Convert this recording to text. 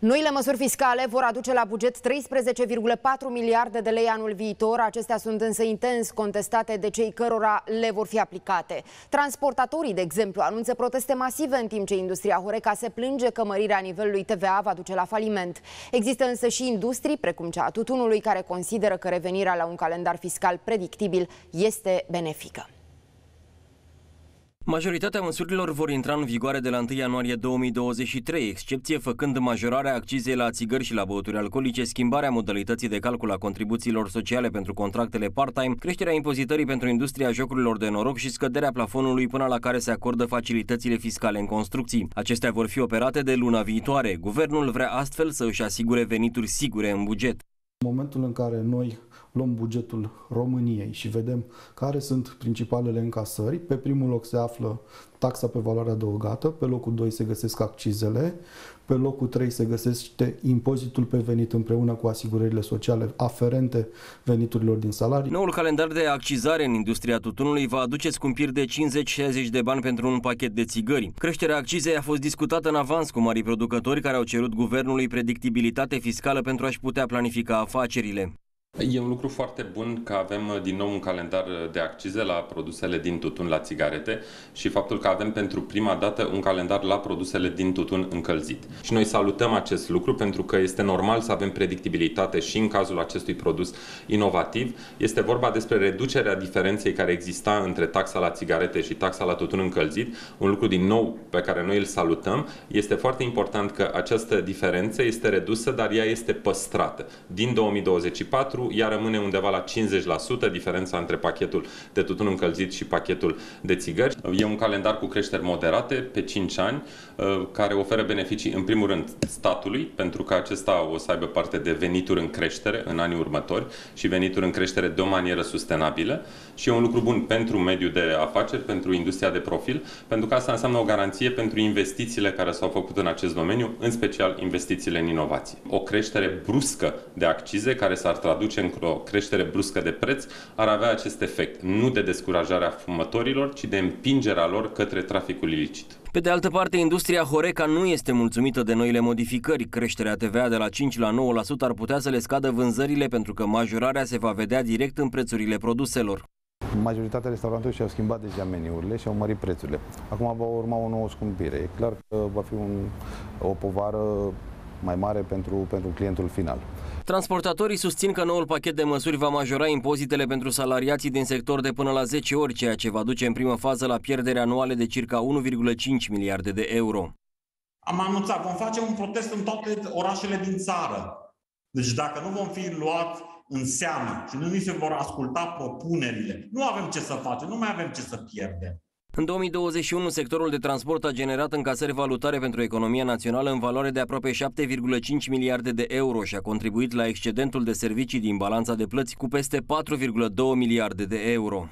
Noile măsuri fiscale vor aduce la buget 13,4 miliarde de lei anul viitor. Acestea sunt însă intens contestate de cei cărora le vor fi aplicate. Transportatorii, de exemplu, anunță proteste masive în timp ce industria Horeca se plânge că mărirea nivelului TVA va duce la faliment. Există însă și industrii, precum cea a tutunului, care consideră că revenirea la un calendar fiscal predictibil este benefică. Majoritatea măsurilor vor intra în vigoare de la 1 ianuarie 2023, excepție făcând majorarea accizei la țigări și la băuturi alcoolice, schimbarea modalității de calcul a contribuțiilor sociale pentru contractele part-time, creșterea impozitării pentru industria jocurilor de noroc și scăderea plafonului până la care se acordă facilitățile fiscale în construcții. Acestea vor fi operate de luna viitoare. Guvernul vrea astfel să își asigure venituri sigure în buget. În momentul în care noi luăm bugetul României și vedem care sunt principalele încasări, pe primul loc se află taxa pe valoare adăugată, pe locul 2 se găsesc accizele, pe locul 3 se găsește impozitul pe venit împreună cu asigurările sociale aferente veniturilor din salarii. Noul calendar de accizare în industria tutunului va aduce scumpiri de 50-60 de bani pentru un pachet de țigări. Creșterea accizei a fost discutată în avans cu mari producători care au cerut guvernului predictibilitate fiscală pentru a-și putea planifica afacerile. E un lucru foarte bun că avem uh, din nou un calendar uh, de accize la produsele din tutun la țigarete și faptul că avem pentru prima dată un calendar la produsele din tutun încălzit. Și noi salutăm acest lucru pentru că este normal să avem predictibilitate și în cazul acestui produs inovativ. Este vorba despre reducerea diferenței care exista între taxa la țigarete și taxa la tutun încălzit, un lucru din nou pe care noi îl salutăm. Este foarte important că această diferență este redusă, dar ea este păstrată. Din 2024 litru, ea rămâne undeva la 50% diferența între pachetul de tutun încălzit și pachetul de țigări. E un calendar cu creșteri moderate pe 5 ani, uh, care oferă beneficii în primul rând statului, pentru că acesta o să aibă parte de venituri în creștere în anii următori și venituri în creștere de o manieră sustenabilă și e un lucru bun pentru mediul de afaceri, pentru industria de profil, pentru că asta înseamnă o garanție pentru investițiile care s-au făcut în acest domeniu, în special investițiile în inovație. O creștere bruscă de accize care s-ar traduce duce într-o creștere bruscă de preț, ar avea acest efect, nu de descurajarea fumătorilor, ci de împingerea lor către traficul ilicit. Pe de altă parte, industria Horeca nu este mulțumită de noile modificări. Creșterea TVA de la 5 la 9% ar putea să le scadă vânzările pentru că majorarea se va vedea direct în prețurile produselor. Majoritatea restaurantelor și-au schimbat deja meniurile și au mărit prețurile. Acum va urma o nouă scumpire. E clar că va fi un, o povară mai mare pentru, pentru clientul final. Transportatorii susțin că noul pachet de măsuri va majora impozitele pentru salariații din sector de până la 10 ori, ceea ce va duce în primă fază la pierdere anuale de circa 1,5 miliarde de euro. Am anunțat, vom face un protest în toate orașele din țară. Deci dacă nu vom fi luați în seamă și nu ni se vor asculta propunerile, nu avem ce să facem, nu mai avem ce să pierdem. În 2021, sectorul de transport a generat încasări valutare pentru economia națională în valoare de aproape 7,5 miliarde de euro și a contribuit la excedentul de servicii din balanța de plăți cu peste 4,2 miliarde de euro.